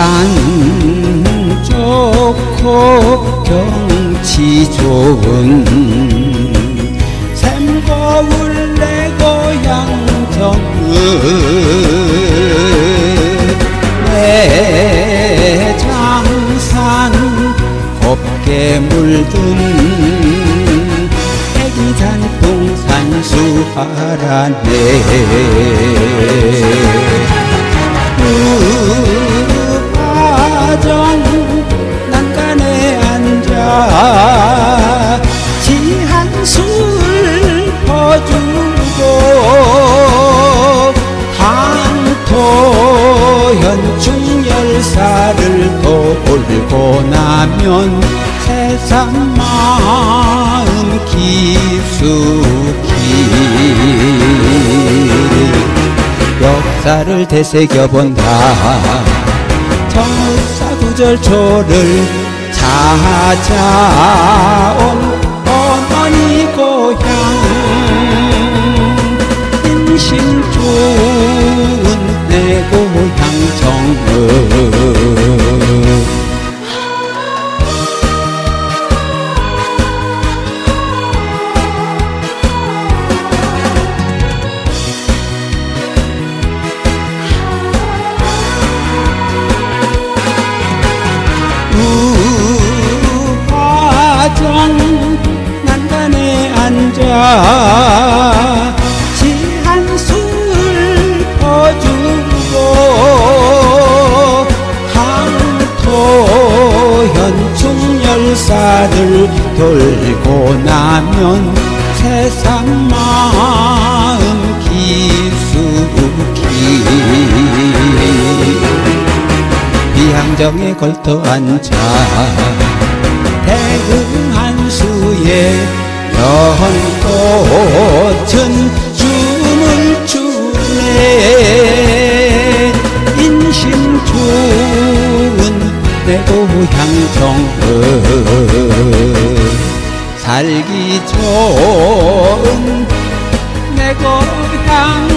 산 좋고 경치 좋은 샘거울 내 고향 정읍 내 장산 곱게 물든 애기산 동산수 하라네 열사를 돌고 나면 세상 마음 깊숙이. 역사를 되새겨본다. 정사 구절초를 찾아 Müzik 돌고 나면 세상 마음 깊숙이 비항정에 걸터 앉아 대흥 한수에 연꽃은 춤을 추네. 인심 좋은 내 고향 정읍 알기 좋은 내 고향